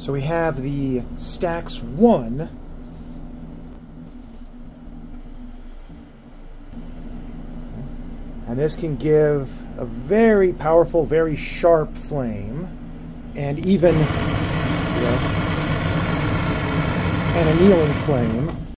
So we have the stacks 1. And this can give a very powerful, very sharp flame. And even, you know, an annealing flame.